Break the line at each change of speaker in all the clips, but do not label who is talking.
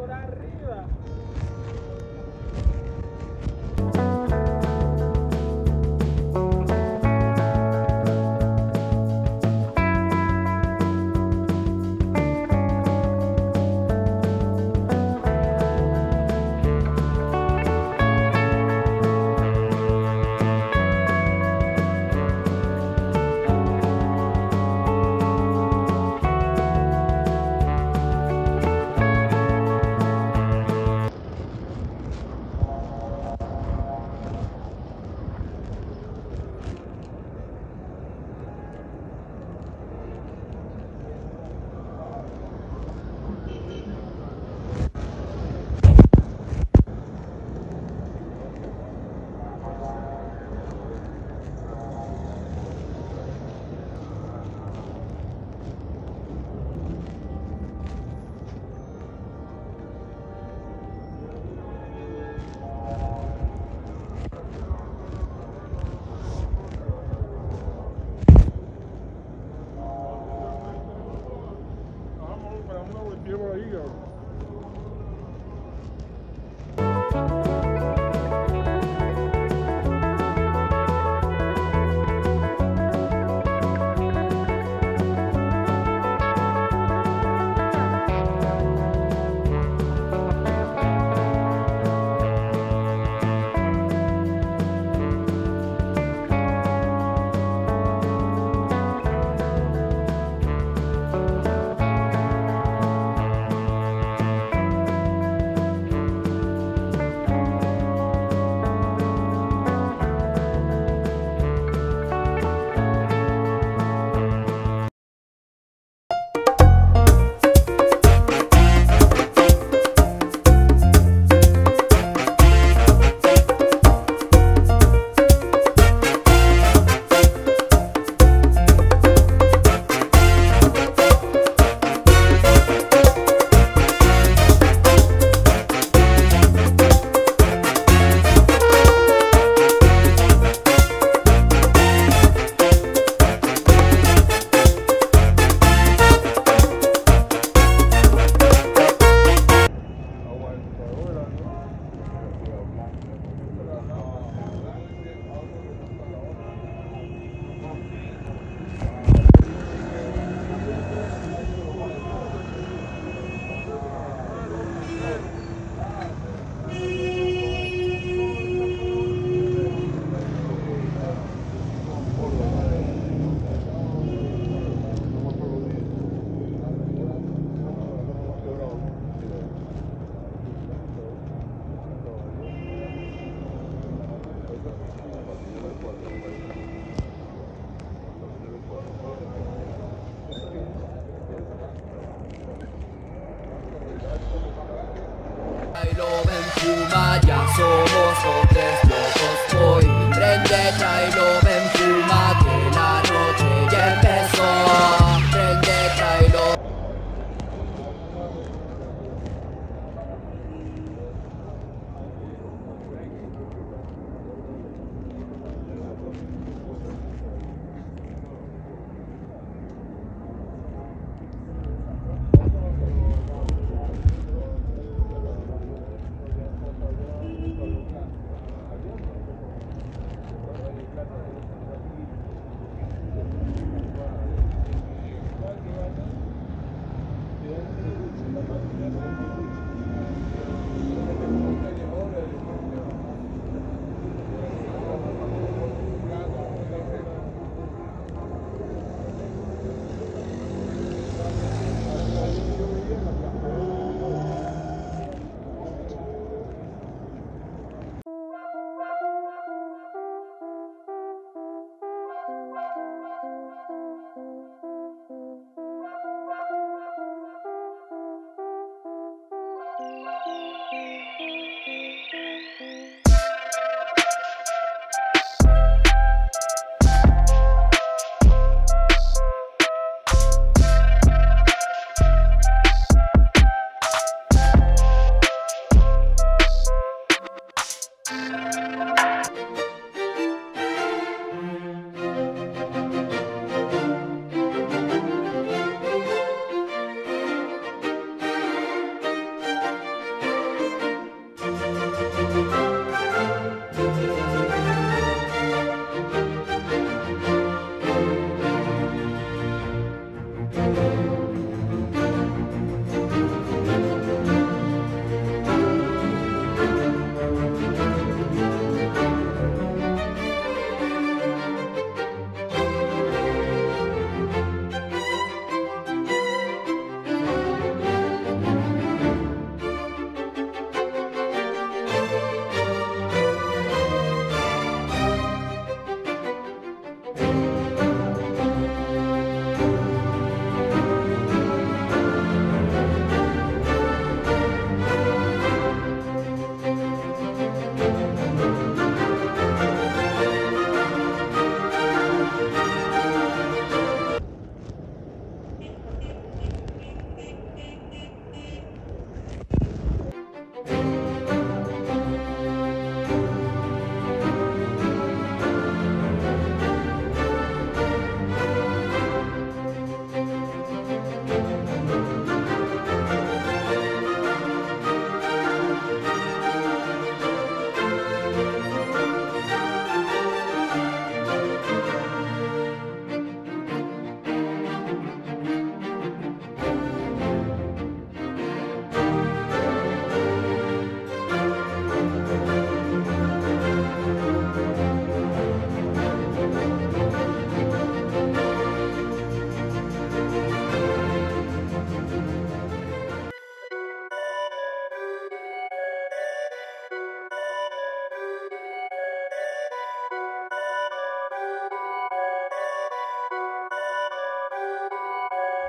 por arriba.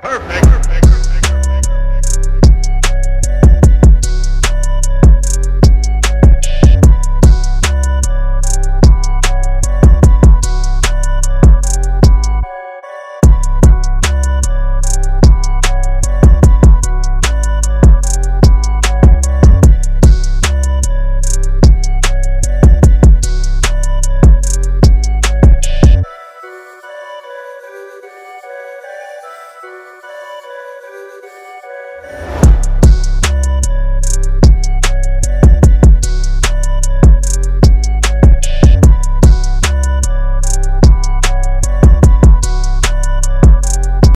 Perfect.